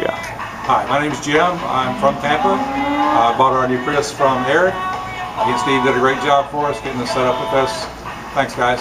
Hi, my name is Jim. I'm from Tampa. I bought our new Prius from Eric. He and Steve did a great job for us getting this set up with us. Thanks, guys.